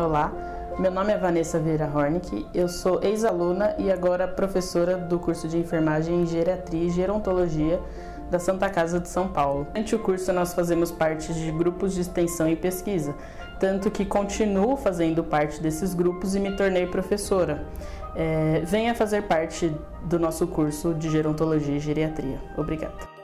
Olá, meu nome é Vanessa Vieira Hornick, eu sou ex-aluna e agora professora do curso de enfermagem em geriatria e gerontologia da Santa Casa de São Paulo. Durante o curso nós fazemos parte de grupos de extensão e pesquisa, tanto que continuo fazendo parte desses grupos e me tornei professora. É, venha fazer parte do nosso curso de gerontologia e geriatria. Obrigada.